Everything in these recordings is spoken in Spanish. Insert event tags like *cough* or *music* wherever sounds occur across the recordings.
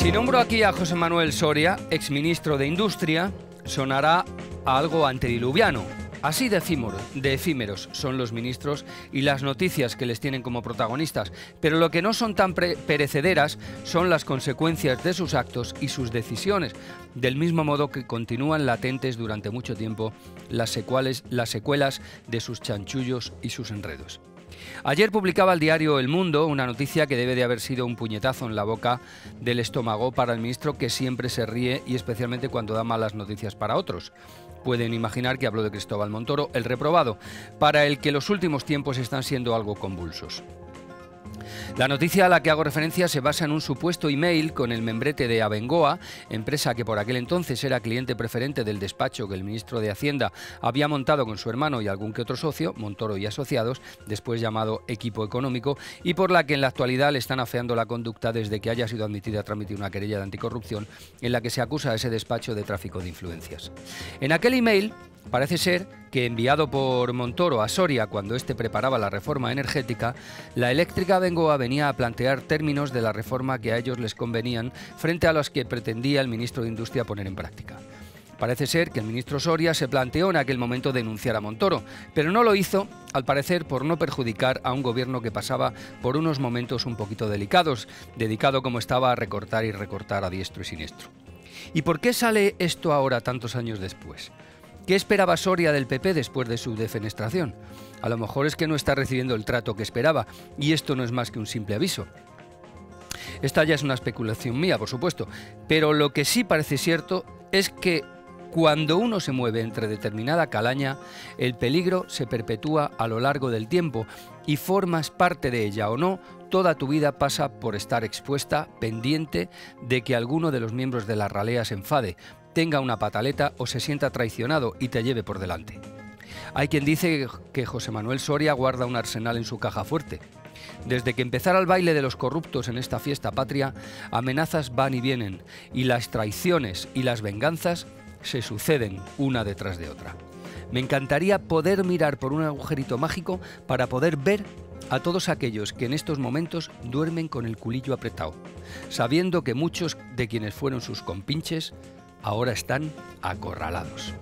Si nombro aquí a José Manuel Soria, exministro de Industria, sonará algo antediluviano. Así de, de efímeros son los ministros y las noticias que les tienen como protagonistas, pero lo que no son tan perecederas son las consecuencias de sus actos y sus decisiones, del mismo modo que continúan latentes durante mucho tiempo las, las secuelas de sus chanchullos y sus enredos. Ayer publicaba el diario El Mundo una noticia que debe de haber sido un puñetazo en la boca del estómago para el ministro que siempre se ríe y especialmente cuando da malas noticias para otros. Pueden imaginar que hablo de Cristóbal Montoro, el reprobado, para el que los últimos tiempos están siendo algo convulsos. La noticia a la que hago referencia se basa en un supuesto email con el membrete de Abengoa, empresa que por aquel entonces era cliente preferente del despacho que el ministro de Hacienda había montado con su hermano y algún que otro socio, Montoro y Asociados, después llamado Equipo Económico, y por la que en la actualidad le están afeando la conducta desde que haya sido admitida a tramitar una querella de anticorrupción en la que se acusa a ese despacho de tráfico de influencias. En aquel email Parece ser que enviado por Montoro a Soria cuando éste preparaba la reforma energética, la eléctrica Bengoa venía a plantear términos de la reforma que a ellos les convenían frente a los que pretendía el ministro de Industria poner en práctica. Parece ser que el ministro Soria se planteó en aquel momento denunciar a Montoro, pero no lo hizo, al parecer, por no perjudicar a un gobierno que pasaba por unos momentos un poquito delicados, dedicado como estaba a recortar y recortar a diestro y siniestro. ¿Y por qué sale esto ahora tantos años después? ¿Qué esperaba Soria del PP después de su defenestración? A lo mejor es que no está recibiendo el trato que esperaba, y esto no es más que un simple aviso. Esta ya es una especulación mía, por supuesto, pero lo que sí parece cierto es que cuando uno se mueve entre determinada calaña, el peligro se perpetúa a lo largo del tiempo y formas parte de ella o no, toda tu vida pasa por estar expuesta, pendiente de que alguno de los miembros de la ralea se enfade, tenga una pataleta o se sienta traicionado y te lleve por delante. Hay quien dice que José Manuel Soria guarda un arsenal en su caja fuerte. Desde que empezara el baile de los corruptos en esta fiesta patria, amenazas van y vienen, y las traiciones y las venganzas se suceden una detrás de otra. Me encantaría poder mirar por un agujerito mágico para poder ver a todos aquellos que en estos momentos duermen con el culillo apretado, sabiendo que muchos de quienes fueron sus compinches ahora están acorralados.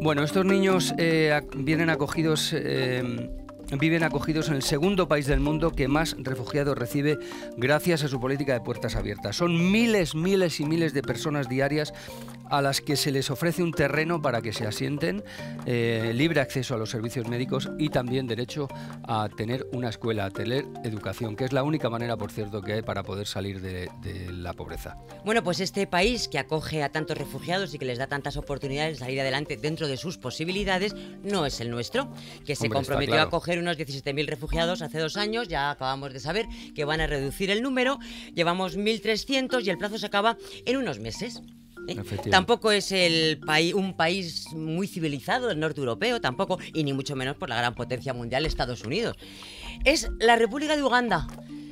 Bueno, estos niños eh, vienen acogidos... Eh, viven acogidos en el segundo país del mundo que más refugiados recibe gracias a su política de puertas abiertas. Son miles, miles y miles de personas diarias a las que se les ofrece un terreno para que se asienten, eh, libre acceso a los servicios médicos y también derecho a tener una escuela, a tener educación, que es la única manera, por cierto, que hay para poder salir de, la pobreza. Bueno, pues este país que acoge a tantos refugiados y que les da tantas oportunidades de salir adelante dentro de sus posibilidades, no es el nuestro, que se comprometió a acoger unos 17.000 refugiados hace dos años, ya acabamos de saber que van a reducir el número, llevamos 1.300 y el plazo se acaba en unos meses. ¿eh? Tampoco es el país, un país muy civilizado, el norte europeo, tampoco, y ni mucho menos por la gran potencia mundial Estados Unidos. Es la República de Uganda.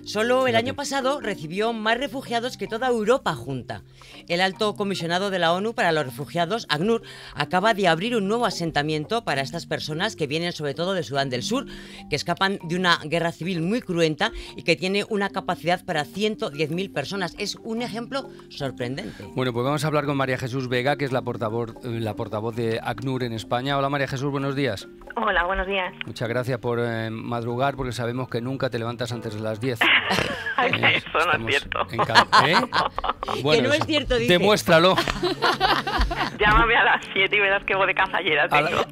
Solo el año pasado recibió más refugiados que toda Europa junta. El alto comisionado de la ONU para los refugiados, ACNUR, acaba de abrir un nuevo asentamiento para estas personas que vienen sobre todo de Sudán del Sur, que escapan de una guerra civil muy cruenta y que tiene una capacidad para 110.000 personas. Es un ejemplo sorprendente. Bueno, pues vamos a hablar con María Jesús Vega, que es la portavoz, eh, la portavoz de ACNUR en España. Hola María Jesús, buenos días. Hola, buenos días. Muchas gracias por eh, madrugar, porque sabemos que nunca te levantas antes de las 10. *laughs* eso no es cierto. ¿eh? *laughs* que no es cierto, dice. Demuéstralo. *laughs* Llámame a las 7 y verás que voy de casallera tengo.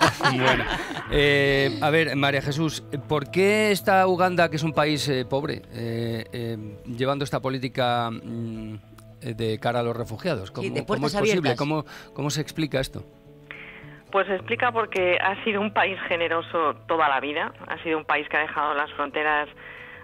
bueno, eh, a ver, María Jesús, ¿por qué está Uganda, que es un país eh, pobre, llevando esta política mm, de cara a los refugiados? ¿Cómo, ¿cómo es posible? ¿Cómo, ¿Cómo se explica esto? Pues se explica porque ha sido un país generoso toda la vida, ha sido un país que ha dejado las fronteras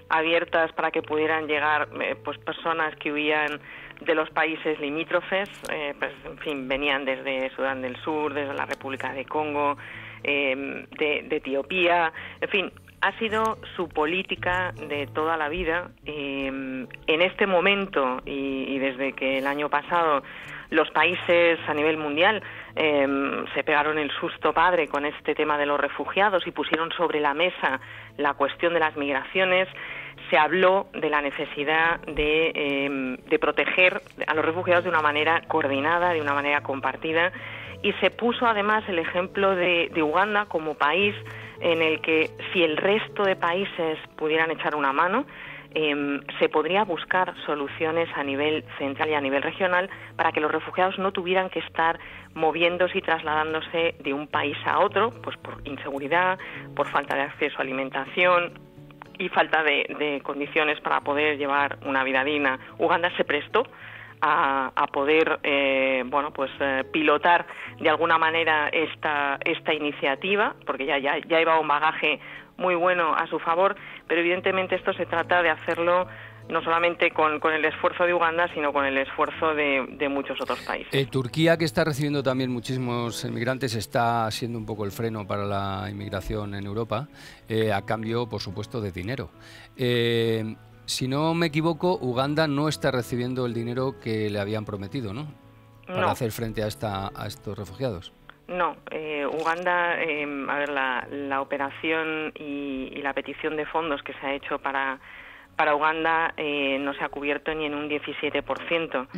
abiertas para que pudieran llegar eh, pues personas que huían de los países limítrofes, eh, pues, en fin, venían desde Sudán del Sur, desde la República de Congo, em, de, Etiopía, en fin, ha sido su política de toda la vida. Em, en este momento y, desde que el año pasado los países a nivel mundial em, se pegaron el susto padre con este tema de los refugiados y pusieron sobre la mesa la cuestión de las migraciones, se habló de la necesidad de, em, de proteger a los refugiados de una manera coordinada, de una manera compartida, y se puso además el ejemplo de, de Uganda como país en el que si el resto de países pudieran echar una mano, Em, se podría buscar soluciones a nivel central y a nivel regional para que los refugiados no tuvieran que estar moviéndose y trasladándose de un país a otro, pues por inseguridad, por falta de acceso a alimentación y falta de, condiciones para poder llevar una vida digna. Uganda se prestó a, poder eh, bueno pues eh, pilotar de alguna manera esta esta iniciativa porque ya ya ya iba un bagaje muy bueno a su favor, pero evidentemente esto se trata de hacerlo no solamente con, el esfuerzo de Uganda, sino con el esfuerzo de, muchos otros países. Eh, Turquía, que está recibiendo también muchísimos inmigrantes, está siendo un poco el freno para la inmigración en Europa, eh, a cambio, por supuesto, de dinero. Si no me equivoco, Uganda no está recibiendo el dinero que le habían prometido, ¿no? Para hacer frente a, esta, a estos refugiados. No, eh, Uganda, em, a ver, la, la operación y, y, la petición de fondos que se ha hecho para, para Uganda eh, no se ha cubierto ni en un 17%.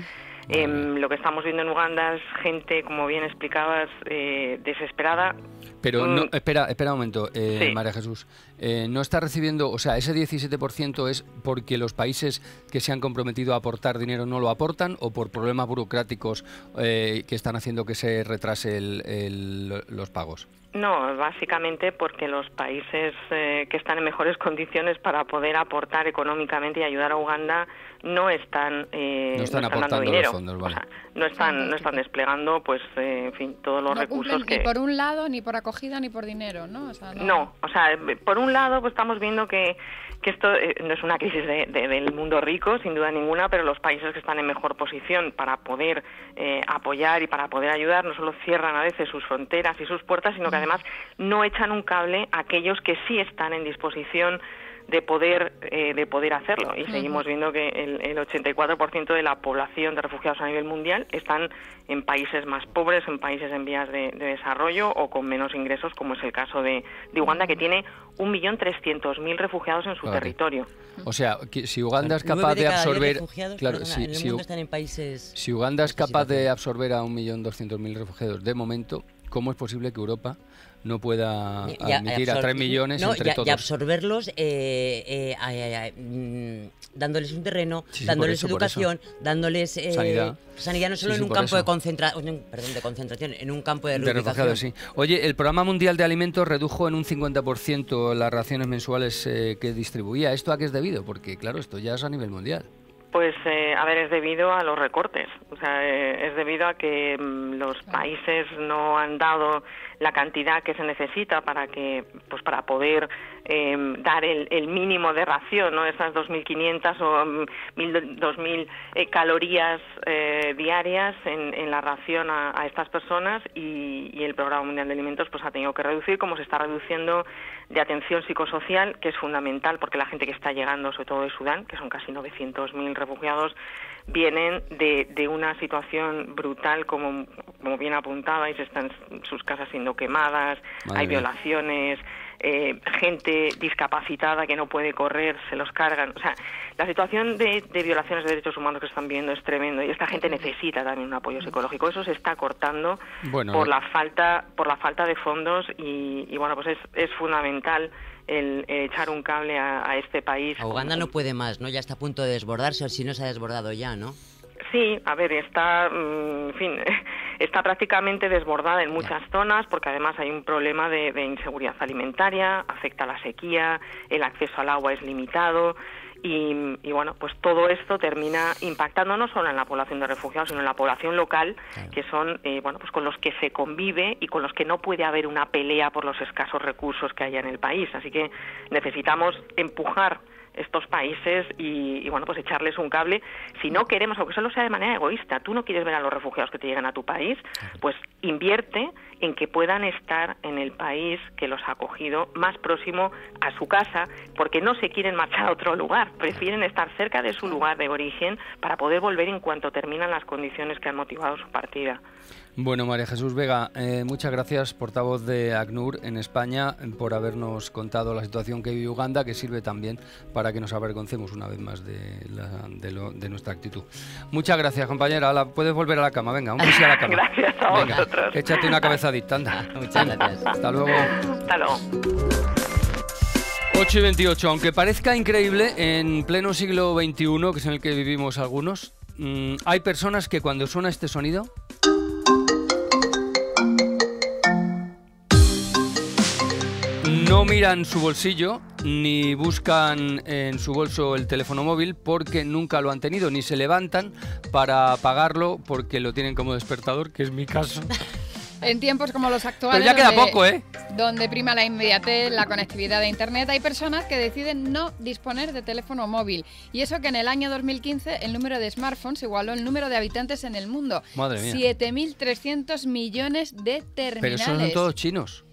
Em, lo que estamos viendo en Uganda es gente, como bien explicabas, eh, desesperada. Pero no, mm. espera, espera un momento, eh, María Jesús. Eh, no está recibiendo, o sea, ese 17% es porque los países que se han comprometido a aportar dinero no lo aportan o por problemas burocráticos que están haciendo que se retrase los pagos. No, básicamente porque los países que están en mejores condiciones para poder aportar económicamente y ayudar a Uganda no están, eh, no están, dando dinero, no están no están desplegando, pues, eh, en fin, todos los recursos que ni por un lado ni por acogida ni por dinero, ¿no? no... o sea, por un lado, pues estamos viendo que que esto eh, no es una crisis del mundo rico, sin duda ninguna, pero los países que están en mejor posición para poder eh, apoyar y para poder ayudar no solo cierran a veces sus fronteras y sus puertas, sino que además no echan un cable a aquellos que sí están en disposición de poder eh, de poder hacerlo. Y seguimos viendo que el, el 84% de la población de refugiados a nivel mundial están en países más pobres, en países en vías de, desarrollo o con menos ingresos, como es el caso de, Uganda, que tiene 1.300.000 refugiados en su territorio. O sea, si Uganda es capaz de absorber, claro, si, si Uganda es capaz de absorber a 1.200.000 refugiados de momento, ¿cómo es posible que Europa no pueda admitir a 3 millones entre todos. Y absorberlos eh, eh, mm, dándoles un terreno, dándoles educación, dándoles eh, sanidad. sanidad no solo en un campo de, concentración, perdón, de concentración, en un campo de, de sí. Oye, el Programa Mundial de Alimentos redujo en un 50% las raciones mensuales que distribuía. ¿Esto a qué es debido? Porque claro, esto ya es a nivel mundial. Pues, eh, a ver, es debido a los recortes. O sea, eh, es debido a que mm, los países no han dado la cantidad que se necesita para que, pues, para poder em, dar el, mínimo de ración, ¿no? Esas 2.500 o 2.000 mm, eh, calorías diarias en, la ración a, estas personas y, y, el Programa Mundial de Alimentos, pues, ha tenido que reducir, como se está reduciendo de atención psicosocial, que es fundamental porque la gente que está llegando, sobre todo de Sudán, que son casi 900.000 refugiados, vienen de, de una situación brutal, como, como bien apuntabais, están sus casas siendo quemadas, hay violaciones, eh, gente discapacitada que no puede correr, se los cargan. O sea, la situación de, violaciones de derechos humanos que están viendo es tremendo y esta gente necesita también un apoyo psicológico. Eso se está cortando por la falta por la falta de fondos y, bueno, pues es, es fundamental el, echar un cable a, este país. Uganda no puede más, ¿no? Ya está a punto de desbordarse, o si no se ha desbordado ya, ¿no? Sí, a ver, está, mm, en fin, está prácticamente desbordada en muchas zonas porque además hay un problema de, inseguridad alimentaria, afecta a la sequía, el acceso al agua es limitado. Y, bueno, pues todo esto termina impactando no solo en la población de refugiados, sino en la población local, que son, eh, bueno, pues con los que se convive y con los que no puede haber una pelea por los escasos recursos que haya en el país. Así que necesitamos empujar estos países y, bueno, pues echarles un cable. Si no queremos, aunque solo sea de manera egoísta, tú no quieres ver a los refugiados que te llegan a tu país, pues invierte en que puedan estar en el país que los ha acogido más próximo a su casa, porque no se quieren marchar a otro lugar, prefieren estar cerca de su lugar de origen para poder volver en cuanto terminan las condiciones que han motivado su partida. Bueno, María Jesús Vega, eh, muchas gracias, portavoz de ACNUR en España, por habernos contado la situación que vive Uganda, que sirve también para que nos avergoncemos una vez más de, de, nuestra actitud. Muchas gracias, compañera. La, puedes volver a la cama. Venga, un beso a la cama. *laughs* Gracias a vosotros. Échate una cabezadita, anda. Muchas gracias. Hasta luego. Hasta luego. 8 y 28, aunque parezca increíble, en pleno siglo XXI, que es en el que vivimos algunos, mm, hay personas que cuando suena este sonido no miran su bolsillo ni buscan en su bolso el teléfono móvil porque nunca lo han tenido, ni se levantan para apagarlo porque lo tienen como despertador, que es mi caso. En tiempos como los actuales. Pero ya queda poco, ¿eh? Donde prima la inmediatez, la conectividad de Internet, hay personas que deciden no disponer de teléfono móvil. Y eso que en el año 2015 el número de smartphones igualó el número de habitantes en el mundo. Madre mía. 7.300 millones de terminales. Pero son todos chinos.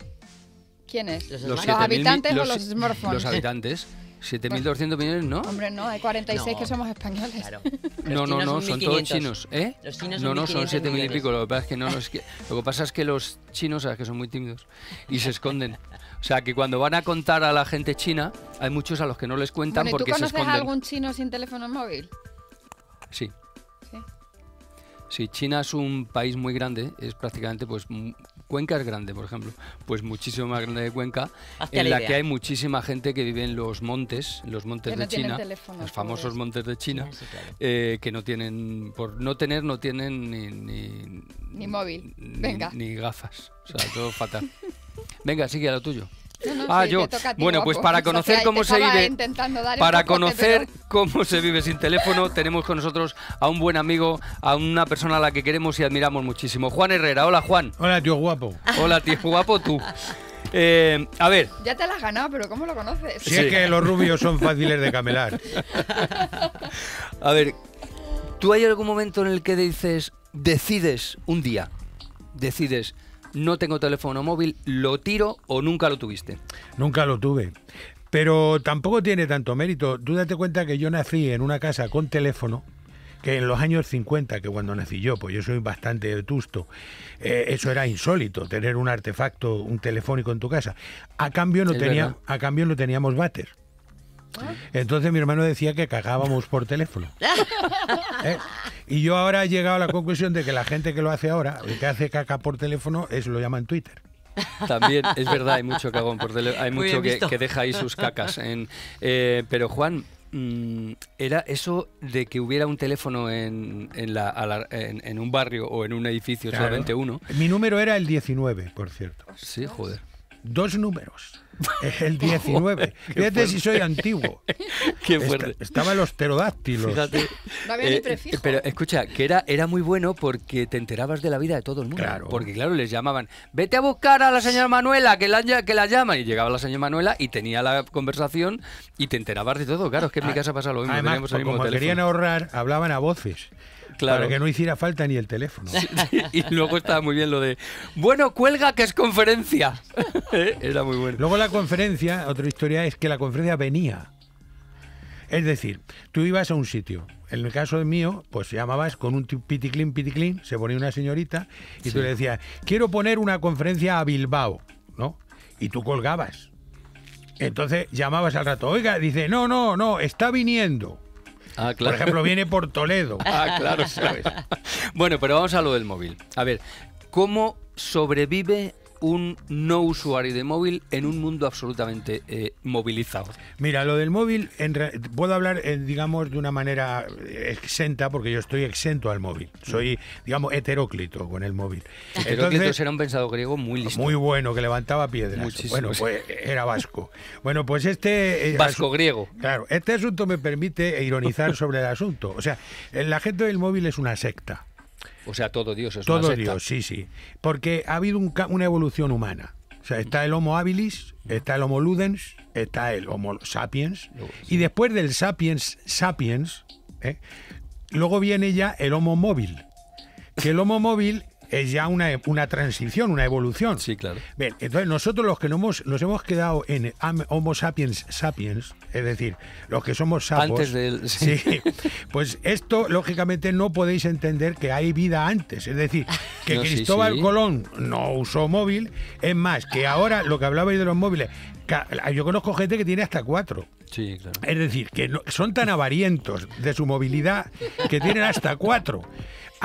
¿Quiénes? Los, los habitantes o los smartphones. Los habitantes. 7.200 millones, no. Hombre, no, hay 46 que somos españoles. *laughs* No, no, no, son, todos chinos. ¿Eh? Los chinos no, no, son 7.000 y pico. Lo que, pasa es que no, no, es que, lo que pasa es que los chinos, sabes que son muy tímidos y se esconden. O sea, que cuando van a contar a la gente china, hay muchos a los que no les cuentan bueno, porque se esconden. ¿Tú conoces a algún chino sin teléfono móvil? Sí. Sí, China es un país muy grande, es prácticamente, pues, Cuenca es grande, por ejemplo, pues muchísimo más grande que Cuenca, en la, que hay muchísima gente que vive en los montes, los montes de China, los famosos montes de China, eh, que no tienen, por no tener, no tienen ni... Ni, móvil, venga. Ni, gafas, o sea, todo fatal. *laughs* Venga, sigue a lo tuyo ah, yo. Bueno, pues para conocer cómo se vive, para conocer cómo se vive sin teléfono, tenemos con nosotros a un buen amigo, a una persona a la que queremos y admiramos muchísimo, Juan Herrera. Hola, Juan. Hola, tío guapo. Hola, tío guapo, tú. Eh, a ver. Ya te la has ganado, pero ¿cómo lo conoces? Si es que los rubios son fáciles de camelar. a ver, ¿tú hay algún momento en el que dices, decides un día, decides, no tengo teléfono móvil, lo tiro o nunca lo tuviste? Nunca lo tuve. Pero tampoco tiene tanto mérito. Tú date cuenta que yo nací en una casa con teléfono, que en los años 50, que cuando nací yo, pues yo soy bastante vetusto, eh, eso era insólito, tener un artefacto, un telefónico en tu casa. A cambio no, tenía, a cambio no teníamos váter. Entonces mi hermano decía que cagábamos por teléfono. *laughs* ¿Eh? Y yo ahora he llegado a la conclusión de que la gente que lo hace ahora, que hace caca por teléfono, es lo llaman Twitter. También, es verdad, hay mucho cagón por teléfono, hay mucho que, deja ahí sus cacas. En, eh, pero Juan, mm, era eso de que hubiera un teléfono en, en, un barrio o en un edificio, solamente uno. Mi número era el 19, por cierto. Sí, joder. Dos números. El 19. *laughs* Fíjate si soy antiguo. *laughs* Qué fuerte. estaba los pterodáctilos. Fíjate. Eh, pero escucha, que era, era muy bueno porque te enterabas de la vida de todo el mundo. Claro. Porque claro, les llamaban, vete a buscar a la señora Manuela, que la, que la llaman. Y llegaba la señora Manuela y tenía la conversación y te enterabas de todo. Claro, es que en mi ah, casa pasa lo mismo. Además, como querían ahorrar, hablaban a voces. Claro. Para que no hiciera falta ni el teléfono. y luego estaba muy bien lo de, bueno, cuelga que es conferencia. *laughs* ¿Eh? Era muy bueno. Luego la conferencia, otra historia, es que la conferencia venía. Es decir, tú ibas a un sitio. En el caso de mío, pues llamabas con un piticlin, piticlin, se ponía una señorita y tú le decías, quiero poner una conferencia a Bilbao, ¿no? Y tú colgabas. Entonces llamabas al rato, oiga, dice, no, no, no, está viniendo. Ah, claro. Por ejemplo, viene por Toledo. *laughs* Ah, claro, sabes. bueno, pero vamos a lo del móvil. A ver, ¿cómo sobrevive un no usuario de móvil en un mundo absolutamente eh, movilizado? Mira, lo del móvil, puedo hablar, eh, digamos, de una manera exenta, porque yo estoy exento al móvil. Soy, digamos, heteróclito con el móvil. Heteróclito era un pensador griego muy listo. Muy bueno, que levantaba piedras. Muchísimo, bueno, pues era vasco. Bueno, pues este... Eh, vasco griego. Claro, este asunto me permite ironizar sobre el asunto. O sea, la gente del móvil es una secta. O sea, todo Dios es todo una Dios, sí, sí. Porque ha habido una evolución humana. O sea, está el Homo habilis, está el Homo ludens, está el Homo sapiens, y después del sapiens sapiens, ¿eh? luego viene ya el Homo móvil. Que el Homo móvil es ya una, una transición, una evolución. Sí, claro. Bien, entonces nosotros los que nos hemos, nos hemos quedado en Homo sapiens sapiens, es decir, los que somos sapos. Antes del. Sí. pues esto, lógicamente, no podéis entender que hay vida antes. Es decir, que Cristóbal Colón no usó móvil. Es más, que ahora lo que hablabais de los móviles, Yo conozco gente que tiene hasta cuatro. Sí, claro. Es decir, que son tan avarientos de su movilidad que tienen hasta cuatro.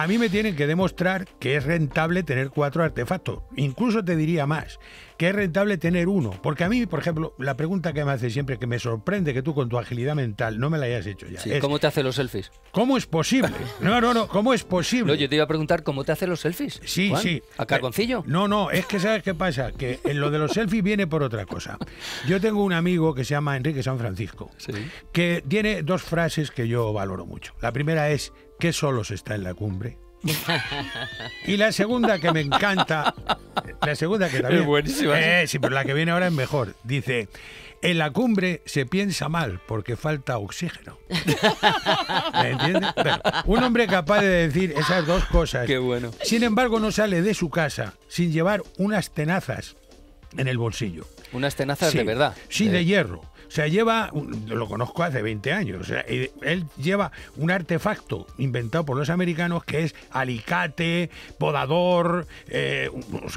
A mí me tienen que demostrar que es rentable tener cuatro artefactos. Incluso te diría más, que es rentable tener uno. Porque a mí, por ejemplo, la pregunta que me hace siempre, que me sorprende que tú con tu agilidad mental no me la hayas hecho ya. ¿Cómo te hace los selfies? ¿Cómo es posible? *laughs* No, no, no, ¿cómo es posible? No, yo te iba a preguntar cómo te hace los selfies. Sí, sí. ¿A carboncillo? No, no, es que ¿sabes qué pasa? Que en lo de los selfies viene por otra cosa. Yo tengo un amigo que se llama Enrique San Francisco, que tiene dos frases que yo valoro mucho. La primera es, ¿qué solos está en la cumbre? y la segunda que me encanta, la segunda que también... Es buenísima. Eh, sí, pero la que viene ahora es mejor. Dice, en la cumbre se piensa mal porque falta oxígeno. ¿Me entiendes? un hombre capaz de decir esas dos cosas. Qué bueno. Sin embargo, no sale de su casa sin llevar unas tenazas en el bolsillo. Unas tenazas de verdad. Sí, de hierro. O sea, lleva, lo conozco hace 20 años, o sea, él lleva un artefacto inventado por los americanos que es alicate, podador, eh,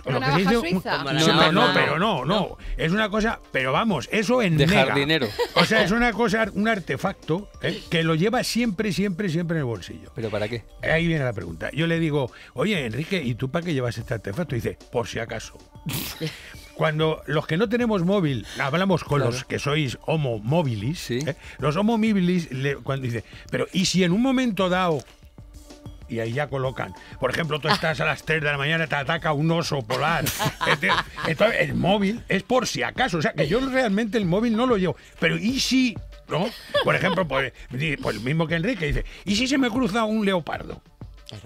lo que dice, no, no, pero no, no, es una cosa, pero vamos, eso en de jardinero. O sea, es una cosa, *laughs* un artefacto eh, que lo lleva siempre, siempre, siempre en el bolsillo. ¿Pero para qué? Ahí viene la pregunta. Yo le digo, oye, Enrique, ¿y tú para qué llevas este artefacto? Y dice, por si acaso. *laughs* cuando los que no tenemos móvil hablamos con los que sois homo mobilis, ¿eh? los homo mobilis, cuando dice, pero ¿y si en un momento dado y ahí ya colocan. Por ejemplo, tú estás a las 3 de la mañana, te ataca un oso polar. *laughs* Entonces, el móvil es por si acaso. O sea, que yo realmente el móvil no lo llevo. Pero ¿y si? ¿No? Por ejemplo, pues, pues, el mismo que Enrique dice, ¿y si se me cruza un leopardo?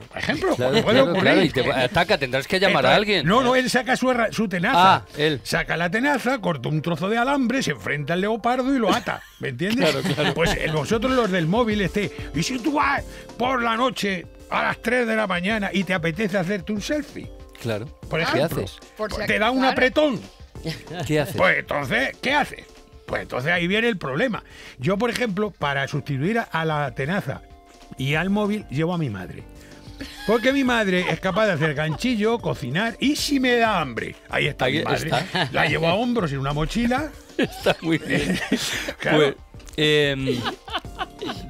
Por ejemplo, puede y te ataca, tendrás que llamar a alguien. No, no, él saca su, su tenaza. Ah, él. Saca la tenaza, corta un trozo de alambre, se enfrenta al leopardo y lo ata. ¿Me entiendes? Claro, claro. Pues eh, nosotros los del móvil, este. Y si tú vas por la noche a las 3 de la mañana y te apetece hacerte un selfie. Claro. Por ejemplo, ¿Qué haces? Pues te da un apretón. ¿Qué haces? Pues entonces, ¿qué haces? Pues entonces ahí viene el problema. Yo, por ejemplo, para sustituir a la tenaza y al móvil, llevo a mi madre. Porque mi madre es capaz de hacer ganchillo, cocinar y si me da hambre. Ahí está mi madre. La llevo a hombros en una mochila. *laughs* Está muy bien. *laughs* Pues, em,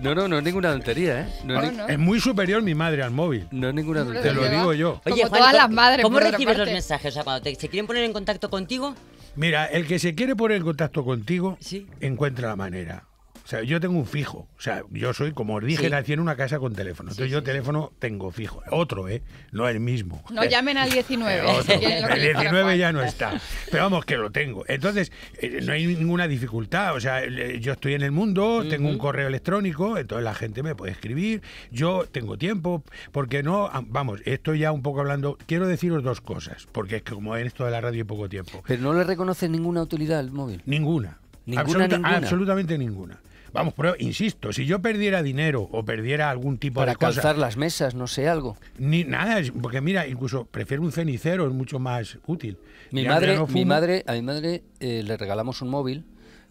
no, no, no es ninguna tontería, ¿eh? es, muy superior mi madre al móvil. No es ninguna tontería. Te lo digo yo. Oye, todas las madres. ¿Cómo recibes los mensajes? O sea, cuando se quieren poner en contacto contigo. Mira, el que se quiere poner en contacto contigo encuentra la manera. O sea, yo tengo un fijo. O sea, yo soy, como os dije, nací en una casa con teléfono. Entonces yo teléfono tengo fijo. Otro, ¿eh? No el mismo. No llamen al 19. *laughs* el 19 ya no está. Pero vamos, que lo tengo. Entonces, eh, no hay ninguna dificultad. O sea, yo estoy en el mundo, tengo un correo electrónico, entonces la gente me puede escribir. Yo tengo tiempo, porque no, ah, vamos, estoy ya un poco hablando. Quiero deciros dos cosas, porque es que como en esto de la radio hay poco tiempo. Pero no le reconoce ninguna utilidad al móvil. Ninguna. Ninguna, ninguna. Absolutamente ninguna. Vamos, pero insisto, si yo perdiera dinero o perdiera algún tipo de cosa... Para calzar las mesas, no sé, algo. Ni nada, porque mira, incluso prefiero un cenicero, es mucho más útil. Mi madre, mi madre, a mi madre eh, le regalamos un móvil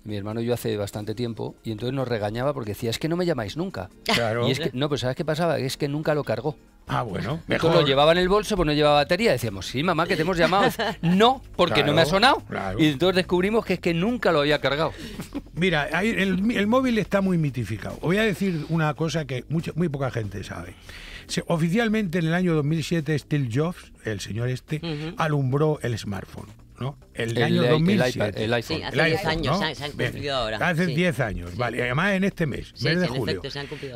mi hermano y yo hace bastante tiempo, y entonces nos regañaba porque decía, es que no me llamáis nunca. Claro. Y es que, no, pues ¿sabes qué pasaba? Es que nunca lo cargó. Ah, bueno. Mejor. lo llevaba en el bolso, pues no llevaba batería. Decíamos, sí, mamá, que te hemos llamado. *laughs* no, porque no me ha sonado. Y entonces descubrimos que es que nunca lo había cargado. Mira, el, móvil está muy mitificado. Voy a decir una cosa que muy poca gente sabe. oficialmente en el año 2007 Steve Jobs, el señor este, alumbró el smartphone. ¿No? El, año 2007. el iPhone. hace 10 años se, han cumplido ahora. Hace 10 años, vale. Además en este mes, mes de julio.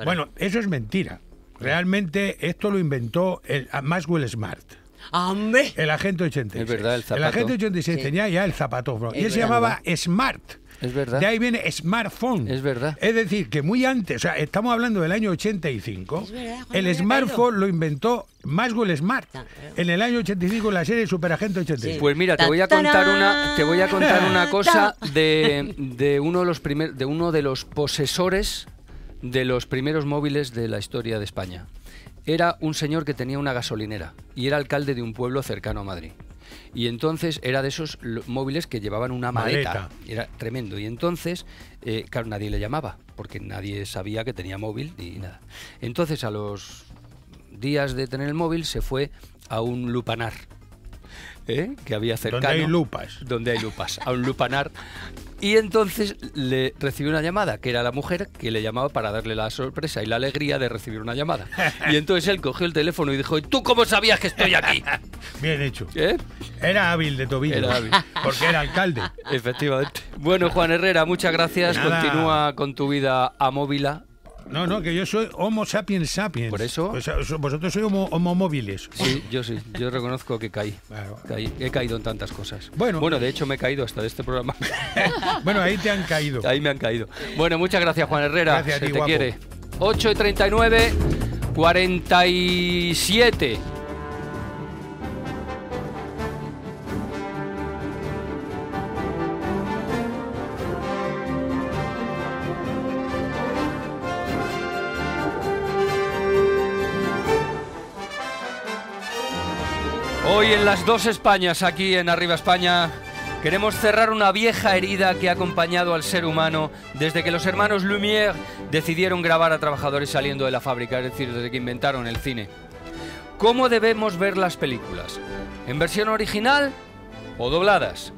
Bueno, eso es mentira. Realmente esto lo inventó el Maxwell Smart. ¡Hombre! El agente 86. Es verdad, el zapato. El agente 86 tenía ya el zapato. y él se llamaba Smart. Es verdad. De ahí viene smartphone. Es verdad. Es decir, que muy antes, o sea, estamos hablando del año 85, el smartphone lo inventó Maxwell Smart en el año 85 la serie Superagente 86. Pues mira, te voy a contar una, te voy a contar una cosa de, de uno de los primer, de uno de los posesores de los primeros móviles de la historia de España. Era un señor que tenía una gasolinera y era alcalde de un pueblo cercano a Madrid. Y entonces era de esos móviles que llevaban una maleta. Era tremendo. Y entonces, eh, claro, nadie le llamaba, porque nadie sabía que tenía móvil ni nada. Entonces, a los días de tener el móvil, se fue a un lupanar. ¿Eh? que había cercano. Donde hay lupas. Donde hay lupas, a un lupanar. Y entonces le recibió una llamada, que era la mujer que le llamaba para darle la sorpresa y la alegría de recibir una llamada. Y entonces él cogió el teléfono y dijo, ¿y tú cómo sabías que estoy aquí? *laughs* Bien hecho. ¿Eh? Era hábil de tobillo. Era hábil. *laughs* Porque era alcalde. Efectivamente. Bueno, Juan Herrera, muchas gracias. Nada. Continúa con tu vida amóvila. No, no, que yo soy Homo sapiens sapiens. Por eso- vosotros sois homo, homo móviles. Sí, yo sí. Yo reconozco que caí. Claro. Caí. He caído en tantas cosas. Bueno. bueno, de hecho me he caído hasta de este programa. *laughs* Bueno, ahí te han caído. Ahí me han caído. Bueno, muchas gracias, Juan Herrera. Gracias a Se ti, te guapo. quiere. 8 y 39, 47. Hoy en las dos Españas, aquí en Arriba España, queremos cerrar una vieja herida que ha acompañado al ser humano desde que los hermanos Lumière decidieron grabar a trabajadores saliendo de la fábrica, es decir, desde que inventaron el cine. ¿Cómo debemos ver las películas? ¿En versión original o dobladas?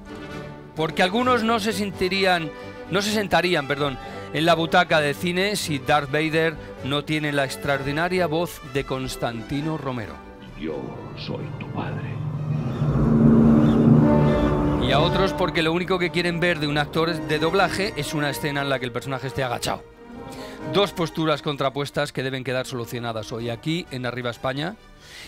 Porque algunos no se sentirían, no se sentarían, perdón, en la butaca de cine si Darth Vader no tiene la extraordinaria voz de Constantino Romero. Yo soy tu padre. Y a otros porque lo único que quieren ver de un actor de doblaje es una escena en la que el personaje esté agachado. Dos posturas contrapuestas que deben quedar solucionadas hoy aquí en Arriba España.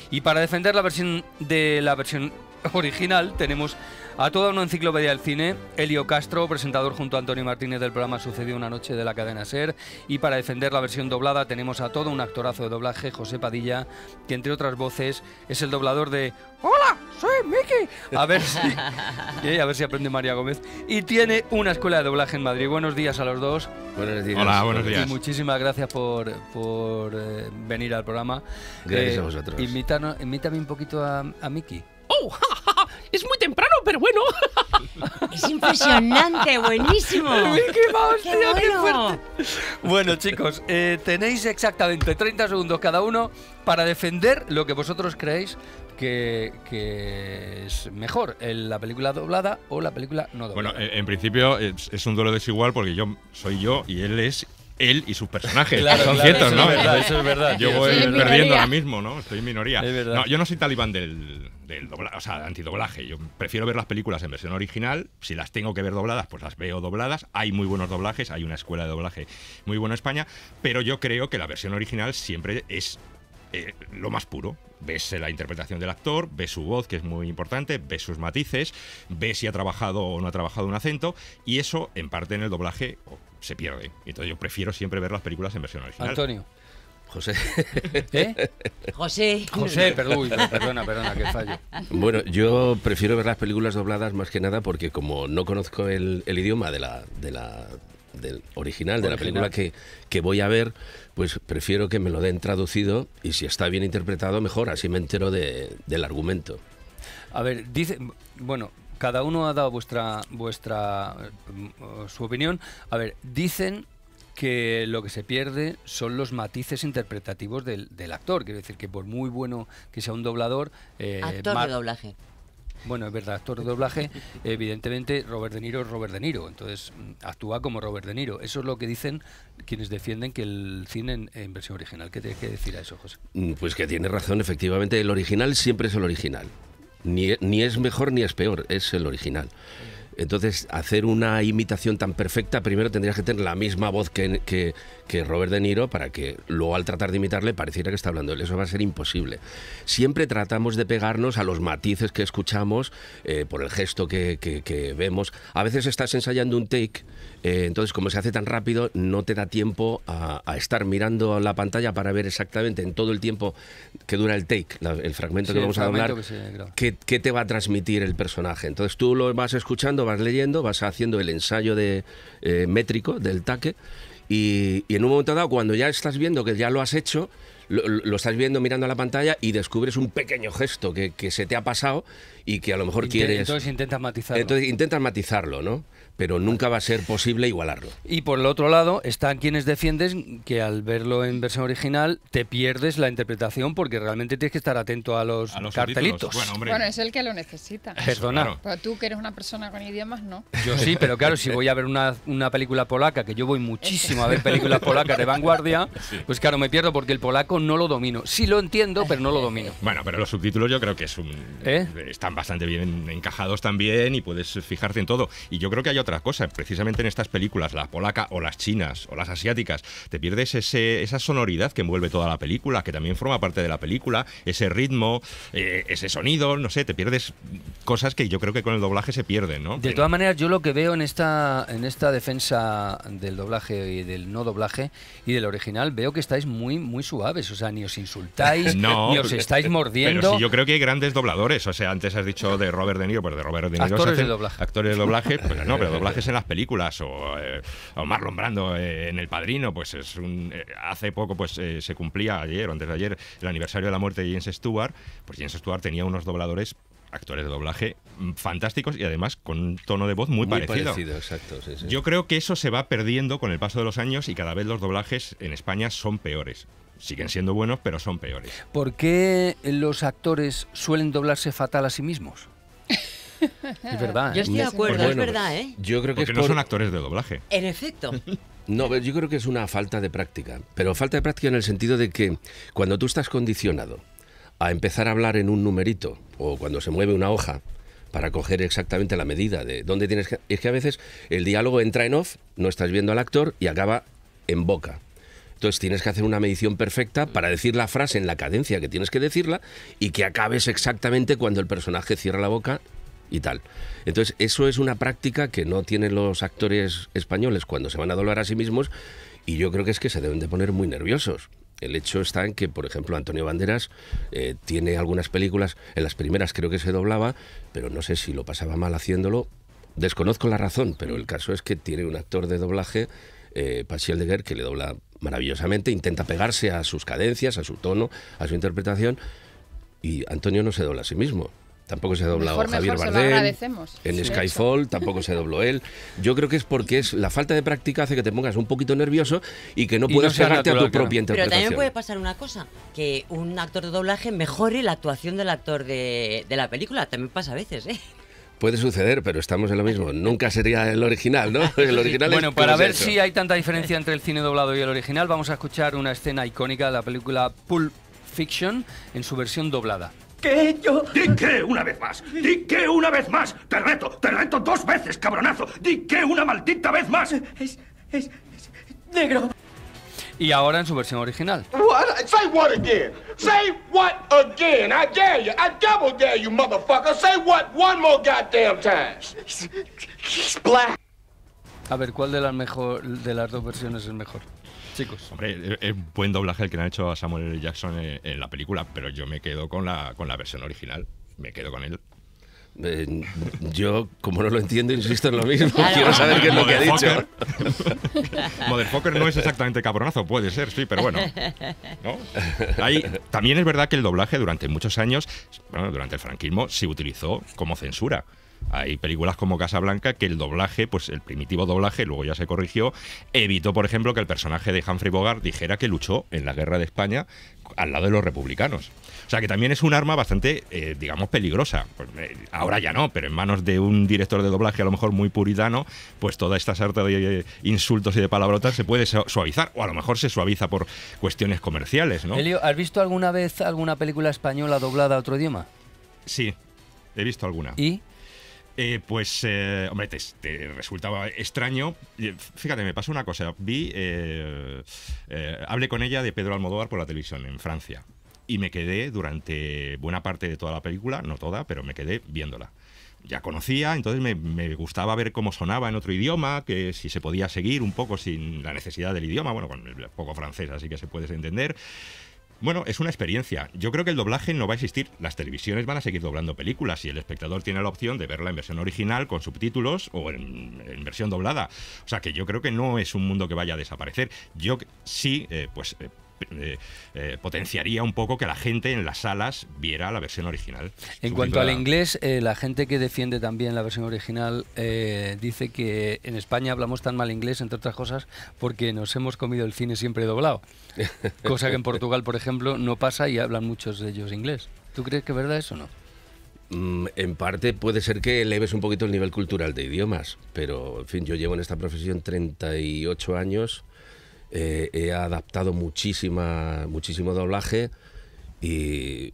Y para defender la versión de la versión original tenemos a toda una enciclopedia del cine, Elio Castro, presentador junto a Antonio Martínez del programa Sucedió una noche de la cadena Ser, y para defender la versión doblada tenemos a todo un actorazo de doblaje, José Padilla, que entre otras voces es el doblador de Hola, soy Mickey. A ver si *laughs* eh, a ver si aprende María Gómez y tiene una escuela de doblaje en Madrid. Buenos días a los dos. Buenos días. Hola, buenos Y días. muchísimas gracias por, por eh, venir al programa. Gracias Eh, a vosotros. imítame un poquito a, a Miki. ¡Oh! ja, ja, ja, Es muy temprano, pero bueno. Es impresionante, buenísimo. Miki, vamos, *laughs* ¡Qué tío, qué bueno! fuerte. Bueno, chicos, eh, tenéis exactamente 30 segundos cada uno para defender lo que vosotros creéis que, que es mejor, la película doblada o la película no doblada. Bueno, en, en principio es, es un duelo desigual porque yo soy yo y él es él y sus personajes. *laughs* Claro, Son claro, ciertos, eso ¿no? es verdad, eso es verdad, Yo voy perdiendo minoría. ahora mismo, ¿no? Estoy en minoría. Es verdad. No, yo no soy talibán del, del doblaje, o sea, antidoblaje. Yo prefiero ver las películas en versión original. Si las tengo que ver dobladas, pues las veo dobladas. Hay muy buenos doblajes, hay una escuela de doblaje muy buena en España, pero yo creo que la versión original siempre es eh, lo más puro. Ves la interpretación del actor, ves su voz, que es muy importante, ves sus matices, ves si ha trabajado o no ha trabajado un acento, y eso, en parte, en el doblaje oh, se pierde. Entonces yo prefiero siempre ver las películas en versión original. Antonio. José. *laughs* ¿Eh? José. José, perdón, perdona, perdona, que fallo. Bueno, yo prefiero ver las películas dobladas más que nada porque como no conozco el, el idioma de la, de la del original, de la película que, que voy a ver, pues prefiero que me lo den traducido y si está bien interpretado, mejor, así me entero de- del argumento. A ver, dice, bueno, cada uno ha dado vuestra vuestra eh, su opinión. A ver, dicen que lo que se pierde son los matices interpretativos del, del actor. Quiero decir que por muy bueno que sea un doblador, eh, Actor de doblaje. bueno, es verdad, actor de doblaje, *laughs* evidentemente Robert De Niro es Robert De Niro, entonces mm, actúa como Robert De Niro. Eso es lo que dicen quienes defienden que el cine en, en versión original. ¿Qué te que decir a eso, José? Mm, Pues que tiene razón, efectivamente, el original siempre es el original. Ni, ni es mejor ni es peor, es el original. Entonces, hacer una imitación tan perfecta, primero tendrías que tener la misma voz que, que- que Robert De Niro para que luego al tratar de imitarle pareciera que está hablando él. Eso va a ser imposible. Siempre tratamos de pegarnos a los matices que escuchamos eh, por el gesto que, que- vemos. A veces estás ensayando un take, eh, entonces como se hace tan rápido, no te da tiempo a, a estar mirando la pantalla para ver exactamente en todo el tiempo que dura el take, la- el fragmento Sí, que vamos a hablar qué, qué te va a transmitir el personaje. Entonces tú lo vas escuchando, vas leyendo, vas haciendo el ensayo de, eh, métrico del taque y, y en un momento dado, cuando ya estás viendo que ya lo has hecho, lo, lo estás viendo mirando a la pantalla y descubres un pequeño gesto que, que se te ha pasado y que a lo mejor quieres... Entonces intentas matizarlo. Entonces intentas matizarlo, ¿no? Pero nunca va a ser posible igualarlo. Y por el otro lado están quienes defienden que al verlo en versión original te pierdes la interpretación porque realmente tienes que estar atento a los, A los cartelitos. Bueno, es el que lo necesita. Perdona. claro. Pero tú, que eres una persona con idiomas, no. Yo sí, pero claro, si voy a ver una, una película polaca, que yo voy muchísimo a ver películas polacas de vanguardia, pues claro, me pierdo porque el polaco no lo domino. Sí lo entiendo, pero no lo domino. Bueno, pero los subtítulos yo creo que es un, ¿Eh? están bastante bien encajados también y puedes fijarte en todo. Y yo creo que hay otra cosa, precisamente en estas películas, la polaca o las chinas o las asiáticas, te pierdes ese, esa sonoridad que envuelve toda la película, que también forma parte de la película, ese ritmo, eh, ese sonido, no sé, te pierdes cosas que yo creo que con el doblaje se pierden, ¿no? De todas maneras, yo lo que veo en esta, en esta defensa del doblaje y del no doblaje y del original, veo que estáis muy, muy suaves. O sea, ni os insultáis, *laughs* No, ni os estáis mordiendo. Pero sí, yo creo que hay grandes dobladores. O sea, antes has dicho de Robert De Niro, pues de Robert De Niro. Actores de doblaje. Actores de doblaje, pues no, pero doblajes en las películas. O, eh, o Marlon Brando eh, en El Padrino, pues es un. eh, hace poco, pues eh, se cumplía ayer o antes de ayer el aniversario de la muerte de James Stewart. Pues James Stewart tenía unos dobladores actores de doblaje mm, fantásticos y además con un tono de voz muy, Muy parecido. parecido, exacto. sí, sí. Yo creo que eso se va perdiendo con el paso de los años y cada vez los doblajes en España son peores. Siguen siendo buenos, pero son peores. ¿Por qué los actores suelen doblarse fatal a sí mismos? *laughs* Es verdad. Yo ¿eh? estoy de acuerdo, Bueno, es verdad, ¿eh? Yo creo que Porque es no por- son actores de doblaje. En efecto. No, pero yo creo que es una falta de práctica. Pero falta de práctica en el sentido de que cuando tú estás condicionado a empezar a hablar en un numerito o cuando se mueve una hoja para coger exactamente la medida de dónde tienes que... Es que a veces el diálogo entra en off, no estás viendo al actor y acaba en boca. Entonces tienes que hacer una medición perfecta para decir la frase en la cadencia que tienes que decirla y que acabes exactamente cuando el personaje cierra la boca Entonces, eso es una práctica que no tienen los actores españoles cuando se van a doblar a sí mismos y yo creo que es que se deben de poner muy nerviosos. El hecho está en que, por ejemplo, Antonio Banderas eh, tiene algunas películas, en las primeras creo que se doblaba, pero no sé si lo pasaba mal haciéndolo. Desconozco la razón, pero el caso es que tiene un actor de doblaje, eh, Pachi Aldeguer, que le dobla maravillosamente, intenta pegarse a sus cadencias, a su tono, a su interpretación, y Antonio no se dobla a sí mismo. Tampoco se ha doblado Mejor, Javier mejor, se lo Bardem. agradecemos. En Sí. Skyfall tampoco se dobló él. *laughs* Yo creo que es porque es la falta de práctica hace que te pongas un poquito nervioso y que no Y no puedas pegarte a tu claro. propia Pero interpretación. también puede pasar una cosa, que un actor de doblaje mejore la actuación del actor de, de la película. También pasa a veces, ¿eh? Puede suceder, pero estamos en lo mismo. *laughs* Nunca sería el original, ¿no? *laughs* El original es Bueno, para ver hecho. si hay tanta diferencia entre el cine doblado y el original, vamos a escuchar una escena icónica de la película Pulp Fiction en su versión doblada. Di que una vez más. Di que una vez más. Te reto, te reto dos veces, cabronazo. Di que una maldita vez más. Es. es. es negro. Y ahora en su versión original. What? Say what again? Say what again? I dare you. I double dare you, motherfucker. Say what one more goddamn time. He's black. A ver, ¿cuál de las, mejor, de las dos versiones es mejor? Chicos. Hombre, es buen doblaje el que le han hecho a Samuel L. Jackson en, en la película, pero yo me quedo con la, con la versión original. Me quedo con él. Eh, yo, como no lo entiendo, insisto en lo mismo. Claro. Quiero saber qué es lo que ha dicho. Motherfucker. *laughs* Motherfucker no es exactamente cabronazo, puede ser, sí, pero bueno. ¿no? Ahí, también es verdad que el doblaje durante muchos años, bueno, durante el franquismo, se utilizó como censura. Hay películas como Casablanca que el doblaje, pues el primitivo doblaje, luego ya se corrigió, evitó, por ejemplo, que el personaje de Humphrey Bogart dijera que luchó en la guerra de España al lado de los republicanos. O sea que también es un arma bastante, eh, digamos, peligrosa. Pues, eh, ahora ya no, pero en manos de un director de doblaje a lo mejor muy puritano, pues toda esta sarta de eh, insultos y de palabrotas se puede su- suavizar, o a lo mejor se suaviza por cuestiones comerciales, ¿no? Elio, ¿has visto alguna vez alguna película española doblada a otro idioma? Sí, he visto alguna. ¿Y? Eh, pues, eh, hombre, te, te resultaba extraño. Fíjate, me pasó una cosa. Vi, eh, eh, hablé con ella de Pedro Almodóvar por la televisión en Francia. Y me quedé durante buena parte de toda la película, no toda, pero me quedé viéndola. Ya conocía, entonces me, me gustaba ver cómo sonaba en otro idioma, que si se podía seguir un poco sin la necesidad del idioma, bueno, con el poco francés, así que se puede entender. Bueno, es una experiencia. Yo creo que el doblaje no va a existir. Las televisiones van a seguir doblando películas y el espectador tiene la opción de verla en versión original con subtítulos o en, versión doblada. O sea que yo creo que no es un mundo que vaya a desaparecer. Yo sí, eh, pues eh, eh, eh, potenciaría un poco que la gente en las salas viera la versión original. En cuanto al inglés, eh, la gente que defiende también la versión original eh, dice que en España hablamos tan mal inglés, entre otras cosas, porque nos hemos comido el cine siempre doblado. *laughs* Cosa que en Portugal, por ejemplo, no pasa y hablan muchos de ellos inglés. ¿Tú crees que es verdad eso o no? Mm, En parte puede ser que eleves un poquito el nivel cultural de idiomas, pero en fin, yo llevo en esta profesión 38 años, eh, he adaptado muchísima, muchísimo doblaje y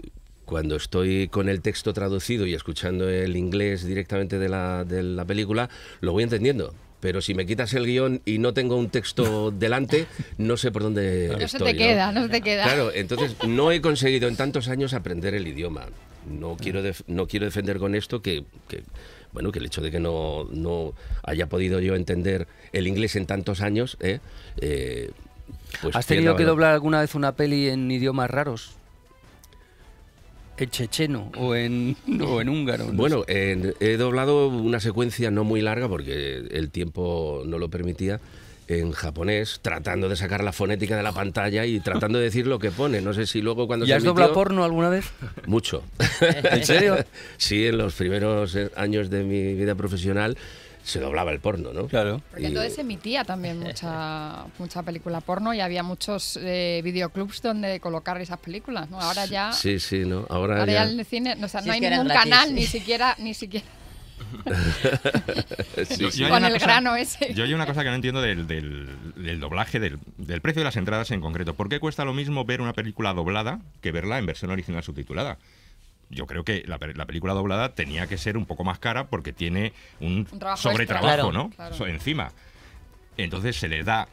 cuando estoy con el texto traducido y escuchando el inglés directamente de la, de la película, lo voy entendiendo. Pero si me quitas el guion y no tengo un texto *laughs* delante, no sé por dónde No se estoy. te queda, no se te queda. Claro, entonces no he conseguido en tantos años aprender el idioma. No quiero, no quiero defender con esto que, que, bueno, que el hecho de que no, no haya podido yo entender el inglés en tantos años, ¿eh? Eh, pues ¿Has tenido que doblar alguna vez una peli en idiomas raros? ¿En checheno o en, *laughs* o en húngaro? no Bueno, en- he doblado una secuencia no muy larga porque el tiempo no lo permitía en japonés, tratando de sacar la fonética de la pantalla y tratando de decir lo que pone. No sé si luego cuando ¿Y se has doblado porno alguna vez? Mucho. *laughs* ¿En serio? *laughs* sí, en los primeros eh, años de mi vida profesional se doblaba el porno, ¿no? Claro. Porque Y- entonces emitía también mucha *laughs* mucha película porno y había muchos eh, videoclubs donde colocar esas películas, ¿no? Ahora ya, Sí, sí, ¿no? Ahora, ahora ya el cine, o sea, no hay ningún gratis. canal, ni siquiera, ni siquiera *laughs* Sí, Yo- sí. con una el cosa- grano ese. Yo hay una cosa que no entiendo del, del- del doblaje, del, del precio de las entradas en concreto. ¿Por qué cuesta lo mismo ver una película doblada que verla en versión original subtitulada? Yo creo que la, la película doblada tenía que ser un poco más cara porque tiene un, Un trabajo sobretrabajo, extra. ¿no? Claro. Encima. Entonces se le da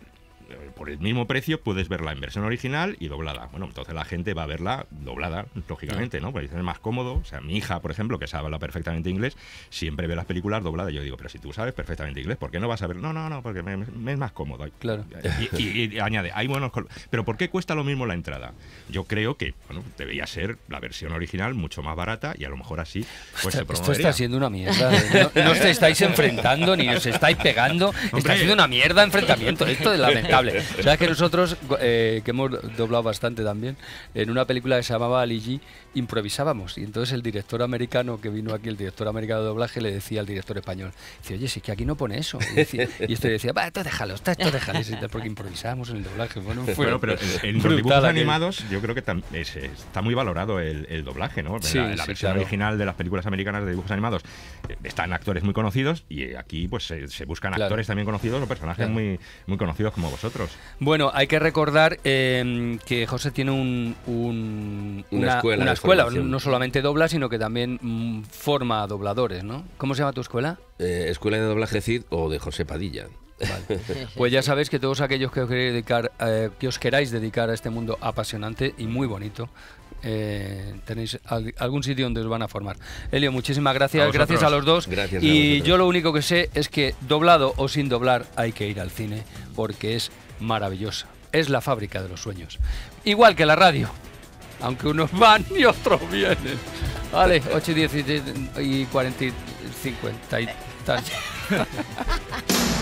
por el mismo precio puedes verla en versión original y doblada. Bueno, entonces la gente va a verla doblada, lógicamente, ¿no? Porque es más cómodo. O sea, mi hija, por ejemplo, que sabe hablar perfectamente inglés, siempre ve las películas dobladas. Yo digo, pero si tú sabes perfectamente inglés, ¿por qué no vas a ver? No, no, no, porque me, me es más cómodo. Claro. Y, y- y añade, hay buenos Pero ¿por qué cuesta lo mismo la entrada? Yo creo que, bueno, debería ser la versión original mucho más barata y a lo mejor así pues se Esto promovería. está siendo una mierda. ¿eh? No, no os estáis enfrentando ni os estáis pegando. *laughs* Está Hombre. siendo una mierda enfrentamiento. Esto es lamentable. *laughs* Sabes *laughs* que nosotros, eh, que hemos doblado bastante también, en una película que se llamaba Ali G, improvisábamos. Y entonces el director americano que vino aquí, el director americano de doblaje, le decía al director español: dice, Oye, si es que aquí no pone eso. Y, decía- y este decía: Va, esto déjalo, esto, esto déjalo. Porque improvisábamos en el doblaje. Bueno, fue Bueno, pero en, en los dibujos animados yo creo que es- está muy valorado el, el doblaje, ¿no? Sí, la la sí, versión claro. original de las películas americanas de dibujos animados eh, están actores muy conocidos y aquí pues se, se buscan Claro. actores también conocidos o personajes Claro. muy, muy conocidos como vosotros. Bueno, hay que recordar eh, que José tiene un, un- Una escuela una escuela, no solamente dobla, sino que también mm, forma a dobladores, ¿no? ¿Cómo se llama tu escuela? Eh, Escuela de doblaje CID o de José Padilla. Pues ya sabéis que todos aquellos que os dedicar, eh, que os queráis dedicar a este mundo apasionante y muy bonito, eh, tenéis al- algún sitio donde os van a formar. Elio, muchísimas gracias, A gracias a los dos. Gracias y yo lo único que sé es que doblado o sin doblar hay que ir al cine porque es maravillosa. Es la fábrica de los sueños. Igual que la radio. Aunque unos van y otros vienen. Vale, 8 y 10 y 40 y 50 y tal. *laughs*